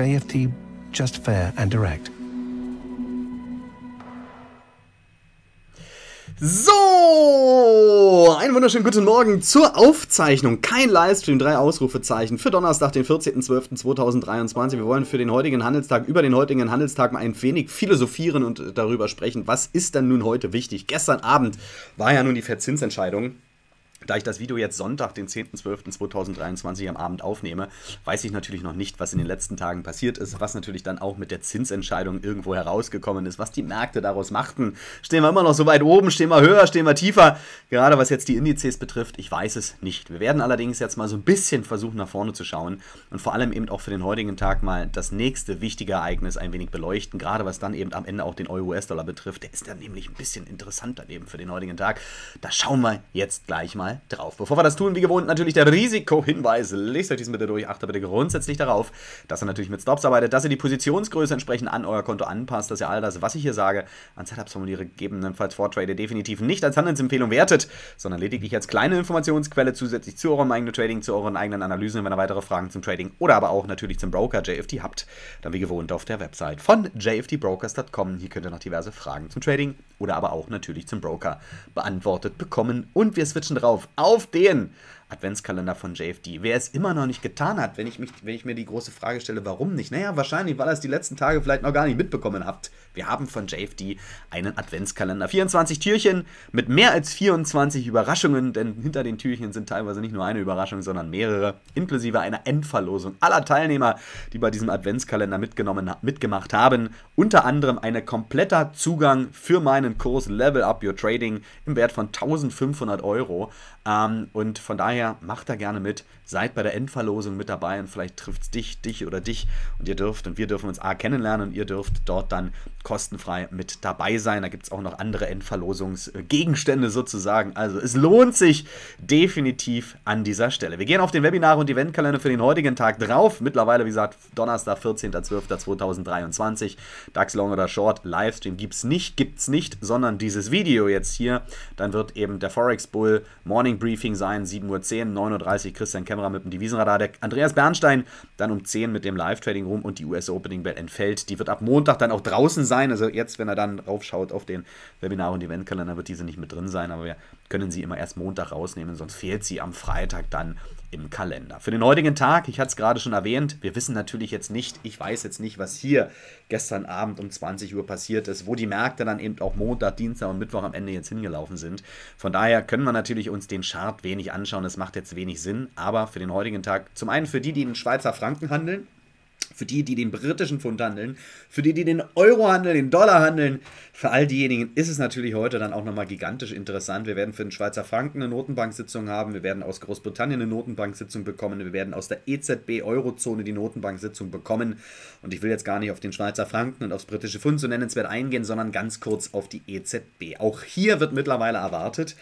JFD just fair and direct? So, einen wunderschönen guten Morgen zur Aufzeichnung. Kein Livestream, drei Ausrufezeichen für Donnerstag, den 14.12.2023. Wir wollen für den heutigen Handelstag, über den heutigen Handelstag mal ein wenig philosophieren und darüber sprechen, was ist denn nun heute wichtig. Gestern Abend war ja nun die Verzinsentscheidung. Da ich das Video jetzt Sonntag, den 10.12.2023 am Abend aufnehme, weiß ich natürlich noch nicht, was in den letzten Tagen passiert ist, was natürlich dann auch mit der Zinsentscheidung irgendwo herausgekommen ist, was die Märkte daraus machten. Stehen wir immer noch so weit oben, stehen wir höher, stehen wir tiefer. Gerade was jetzt die Indizes betrifft, ich weiß es nicht. Wir werden allerdings jetzt mal so ein bisschen versuchen, nach vorne zu schauen und vor allem eben auch für den heutigen Tag mal das nächste wichtige Ereignis ein wenig beleuchten. Gerade was dann eben am Ende auch den Euro-US-Dollar betrifft. Der ist dann nämlich ein bisschen interessanter eben für den heutigen Tag. Da schauen wir jetzt gleich mal drauf. Bevor wir das tun, wie gewohnt, natürlich der Risikohinweis. Lest euch diesen bitte durch. Achtet bitte grundsätzlich darauf, dass ihr natürlich mit Stops arbeitet, dass ihr die Positionsgröße entsprechend an euer Konto anpasst, dass ihr all das, was ich hier sage, an Setups formuliere, gegebenenfalls Vortrade definitiv nicht als Handelsempfehlung wertet, sondern lediglich als kleine Informationsquelle zusätzlich zu eurem eigenen Trading, zu euren eigenen Analysen, wenn ihr weitere Fragen zum Trading oder aber auch natürlich zum Broker JFD habt, dann wie gewohnt auf der Website von jfdbrokers.com. Hier könnt ihr noch diverse Fragen zum Trading oder aber auch natürlich zum Broker beantwortet bekommen. Und wir switchen drauf auf den Adventskalender von JFD. Wer es immer noch nicht getan hat, wenn ich, mich, wenn ich mir die große Frage stelle, warum nicht? Naja, wahrscheinlich, weil ihr es die letzten Tage vielleicht noch gar nicht mitbekommen habt. Wir haben von JFD einen Adventskalender. 24 Türchen mit mehr als 24 Überraschungen, denn hinter den Türchen sind teilweise nicht nur eine Überraschung, sondern mehrere, inklusive einer Endverlosung aller Teilnehmer, die bei diesem Adventskalender mitgenommen, mitgemacht haben. Unter anderem ein kompletter Zugang für meinen Kurs Level Up Your Trading im Wert von 1500 Euro. Ähm, und von daher macht da gerne mit, seid bei der Endverlosung mit dabei und vielleicht trifft es dich, dich oder dich und ihr dürft und wir dürfen uns A kennenlernen und ihr dürft dort dann kostenfrei mit dabei sein. Da gibt es auch noch andere Endverlosungsgegenstände sozusagen. Also es lohnt sich definitiv an dieser Stelle. Wir gehen auf den Webinar und Eventkalender für den heutigen Tag drauf. Mittlerweile, wie gesagt, Donnerstag, 14.12.2023. DAX Long oder Short Livestream gibt es nicht, gibt es nicht, sondern dieses Video jetzt hier. Dann wird eben der Forex Bull Morning Briefing sein, 7.10 Uhr, 9.30 Uhr Christian Kämmerer mit dem Devisenradar. Der Andreas Bernstein dann um 10 mit dem Live-Trading rum und die US Opening Bell entfällt. Die wird ab Montag dann auch draußen sein. Also jetzt, wenn er dann raufschaut auf den Webinar- und Eventkalender, wird diese nicht mit drin sein. Aber wir können sie immer erst Montag rausnehmen, sonst fehlt sie am Freitag dann im Kalender. Für den heutigen Tag, ich hatte es gerade schon erwähnt, wir wissen natürlich jetzt nicht, ich weiß jetzt nicht, was hier gestern Abend um 20 Uhr passiert ist, wo die Märkte dann eben auch Montag, Dienstag und Mittwoch am Ende jetzt hingelaufen sind. Von daher können wir natürlich uns den Chart wenig anschauen, das macht jetzt wenig Sinn, aber für den heutigen Tag, zum einen für die, die in Schweizer Franken handeln, für die, die den britischen Pfund handeln, für die, die den Euro handeln, den Dollar handeln, für all diejenigen ist es natürlich heute dann auch nochmal gigantisch interessant. Wir werden für den Schweizer Franken eine Notenbanksitzung haben, wir werden aus Großbritannien eine Notenbanksitzung bekommen, wir werden aus der EZB Eurozone die Notenbanksitzung bekommen. Und ich will jetzt gar nicht auf den Schweizer Franken und aufs britische Pfund so nennenswert eingehen, sondern ganz kurz auf die EZB. Auch hier wird mittlerweile erwartet,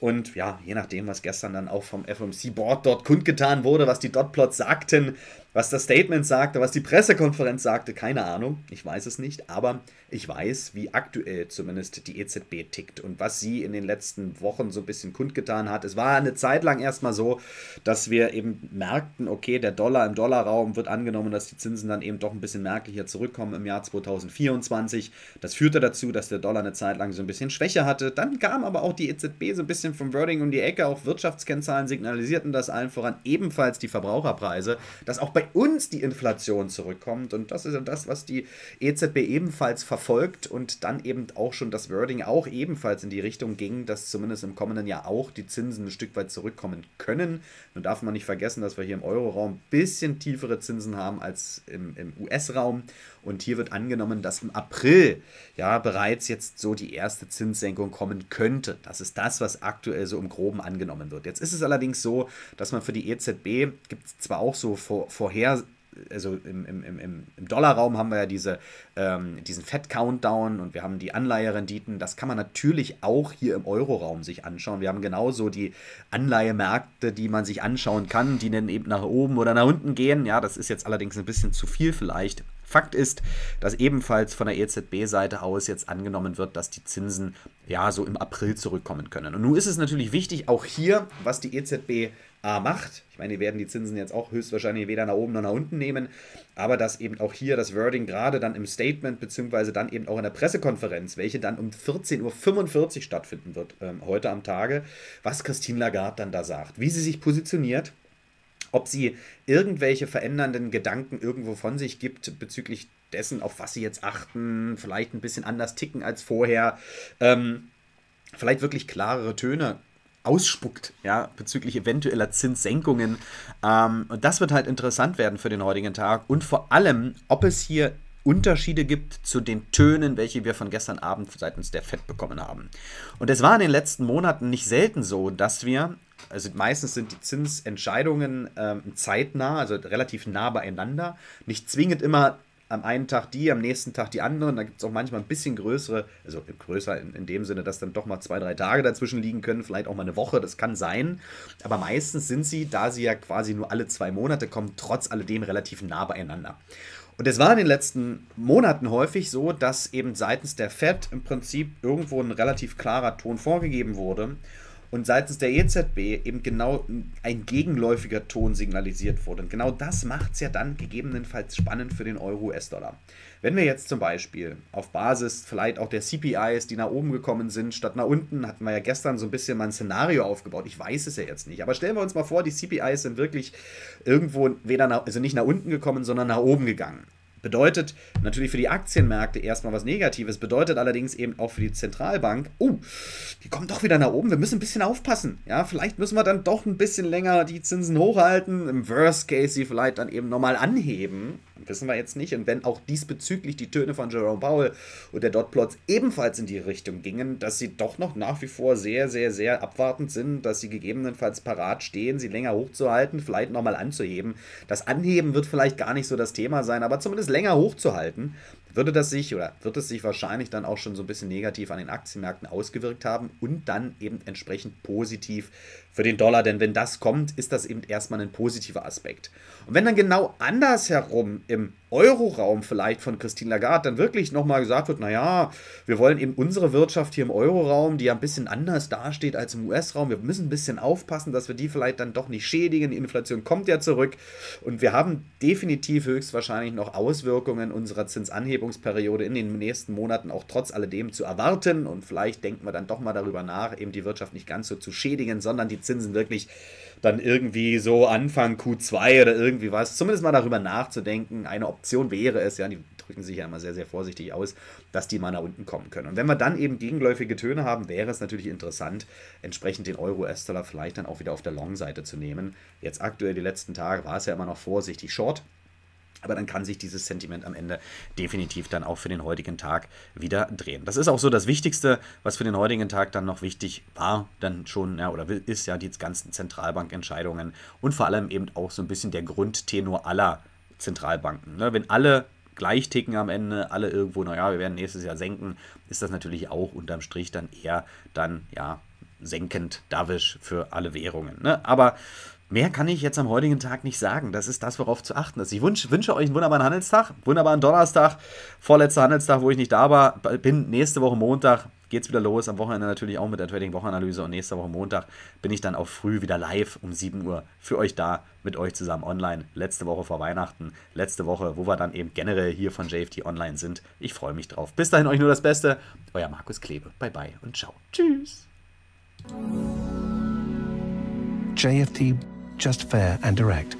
und ja, je nachdem, was gestern dann auch vom FOMC Board dort kundgetan wurde, was die Dotplots sagten, was das Statement sagte, was die Pressekonferenz sagte, keine Ahnung, ich weiß es nicht, aber ich weiß, wie aktuell zumindest die EZB tickt und was sie in den letzten Wochen so ein bisschen kundgetan hat. Es war eine Zeit lang erstmal so, dass wir eben merkten, okay, der Dollar im Dollarraum wird angenommen, dass die Zinsen dann eben doch ein bisschen merklicher zurückkommen im Jahr 2024. Das führte dazu, dass der Dollar eine Zeit lang so ein bisschen Schwäche hatte. Dann kam aber auch die EZB so ein bisschen vom Wording um die Ecke. Auch Wirtschaftskennzahlen signalisierten das allen voran, ebenfalls die Verbraucherpreise, dass auch bei uns die Inflation zurückkommt. Und das ist ja das, was die EZB ebenfalls verfolgt und dann eben auch schon das Wording auch ebenfalls in die Richtung ging, dass zumindest im kommenden Jahr auch die Zinsen ein Stück weit zurückkommen können. Nun darf man nicht vergessen, dass wir hier im Euroraum ein bisschen tiefere Zinsen haben als im, im US-Raum. Und hier wird angenommen, dass im April ja bereits jetzt so die erste Zinssenkung kommen könnte. Das ist das, was aktuell so im Groben angenommen wird. Jetzt ist es allerdings so, dass man für die EZB gibt es zwar auch so vor, vorher also im, im, im, im Dollarraum haben wir ja diese, ähm, diesen Fed-Countdown und wir haben die Anleiherenditen. Das kann man natürlich auch hier im Euroraum sich anschauen. Wir haben genauso die Anleihemärkte, die man sich anschauen kann, die dann eben nach oben oder nach unten gehen. Ja, das ist jetzt allerdings ein bisschen zu viel vielleicht. Fakt ist, dass ebenfalls von der EZB-Seite aus jetzt angenommen wird, dass die Zinsen ja so im April zurückkommen können. Und nun ist es natürlich wichtig, auch hier, was die EZB A macht. Ich meine, die werden die Zinsen jetzt auch höchstwahrscheinlich weder nach oben noch nach unten nehmen, aber dass eben auch hier das Wording gerade dann im Statement beziehungsweise dann eben auch in der Pressekonferenz, welche dann um 14.45 Uhr stattfinden wird, ähm, heute am Tage, was Christine Lagarde dann da sagt, wie sie sich positioniert, ob sie irgendwelche verändernden Gedanken irgendwo von sich gibt bezüglich dessen, auf was sie jetzt achten, vielleicht ein bisschen anders ticken als vorher, ähm, vielleicht wirklich klarere Töne ausspuckt, ja, bezüglich eventueller Zinssenkungen. Ähm, und das wird halt interessant werden für den heutigen Tag. Und vor allem, ob es hier Unterschiede gibt zu den Tönen, welche wir von gestern Abend seitens der FED bekommen haben. Und es war in den letzten Monaten nicht selten so, dass wir, also meistens sind die Zinsentscheidungen ähm, zeitnah, also relativ nah beieinander, nicht zwingend immer am einen Tag die, am nächsten Tag die anderen. Da gibt es auch manchmal ein bisschen größere, also größer in, in, dem Sinne, dass dann doch mal zwei, drei Tage dazwischen liegen können, vielleicht auch mal eine Woche, das kann sein. Aber meistens sind sie, da sie ja quasi nur alle zwei Monate kommen, trotz alledem relativ nah beieinander. Und es war in den letzten Monaten häufig so, dass eben seitens der Fed im Prinzip irgendwo ein relativ klarer Ton vorgegeben wurde und seitens der EZB eben genau ein gegenläufiger Ton signalisiert wurde. Und genau das macht es ja dann gegebenenfalls spannend für den Euro-US-Dollar. Wenn wir jetzt zum Beispiel auf Basis vielleicht auch der CPIs, die nach oben gekommen sind, statt nach unten, hatten wir ja gestern so ein bisschen mal ein Szenario aufgebaut. Ich weiß es ja jetzt nicht. Aber stellen wir uns mal vor, die CPIs sind wirklich irgendwo weder nach, also nicht nach unten gekommen, sondern nach oben gegangen. Bedeutet natürlich für die Aktienmärkte erstmal was Negatives, bedeutet allerdings eben auch für die Zentralbank, oh, die kommen doch wieder nach oben, wir müssen ein bisschen aufpassen. Ja, vielleicht müssen wir dann doch ein bisschen länger die Zinsen hochhalten, im Worst Case sie vielleicht dann eben nochmal anheben Wissen wir jetzt nicht. Und wenn auch diesbezüglich die Töne von Jerome Powell und der Dotplots ebenfalls in die Richtung gingen, dass sie doch noch nach wie vor sehr, sehr, sehr abwartend sind, dass sie gegebenenfalls parat stehen, sie länger hochzuhalten, vielleicht nochmal anzuheben. Das Anheben wird vielleicht gar nicht so das Thema sein, aber zumindest länger hochzuhalten, würde das sich oder wird es sich wahrscheinlich dann auch schon so ein bisschen negativ an den Aktienmärkten ausgewirkt haben und dann eben entsprechend positiv für den Dollar. Denn wenn das kommt, ist das eben erstmal ein positiver Aspekt. Und wenn dann genau andersherum im Euroraum vielleicht von Christine Lagarde dann wirklich nochmal gesagt wird, naja, wir wollen eben unsere Wirtschaft hier im Euroraum, die ja ein bisschen anders dasteht als im US-Raum, wir müssen ein bisschen aufpassen, dass wir die vielleicht dann doch nicht schädigen. Die Inflation kommt ja zurück und wir haben definitiv höchstwahrscheinlich noch Auswirkungen unserer Zinsanhebungsperiode in den nächsten Monaten auch trotz alledem zu erwarten und vielleicht denken wir dann doch mal darüber nach, eben die Wirtschaft nicht ganz so zu schädigen, sondern die Zinsen wirklich dann irgendwie so Anfang Q2 oder irgendwie was, zumindest mal darüber nachzudenken. Eine Option wäre es, ja, die drücken sich ja immer sehr, sehr vorsichtig aus, dass die mal nach unten kommen können. Und wenn wir dann eben gegenläufige Töne haben, wäre es natürlich interessant, entsprechend den Euro-US-Dollar vielleicht dann auch wieder auf der Long-Seite zu nehmen. Jetzt aktuell die letzten Tage war es ja immer noch vorsichtig short. Aber dann kann sich dieses Sentiment am Ende definitiv dann auch für den heutigen Tag wieder drehen. Das ist auch so das Wichtigste, was für den heutigen Tag dann noch wichtig war, dann schon, ja, oder ist ja die ganzen Zentralbankentscheidungen und vor allem eben auch so ein bisschen der Grundtenor aller Zentralbanken. Ne? Wenn alle gleich ticken am Ende, alle irgendwo, naja, wir werden nächstes Jahr senken, ist das natürlich auch unterm Strich dann eher dann, ja, senkend, davisch für alle Währungen. Ne? Aber Mehr kann ich jetzt am heutigen Tag nicht sagen. Das ist das, worauf zu achten ist. Ich wünsche, wünsche euch einen wunderbaren Handelstag, wunderbaren Donnerstag, vorletzter Handelstag, wo ich nicht da war. Bin nächste Woche Montag geht's wieder los. Am Wochenende natürlich auch mit der Trading-Wochenanalyse und nächste Woche Montag bin ich dann auch früh wieder live um 7 Uhr für euch da, mit euch zusammen online. Letzte Woche vor Weihnachten, letzte Woche, wo wir dann eben generell hier von JFT online sind. Ich freue mich drauf. Bis dahin euch nur das Beste. Euer Markus Klebe. Bye bye und ciao. Tschüss. JFT just fair and direct.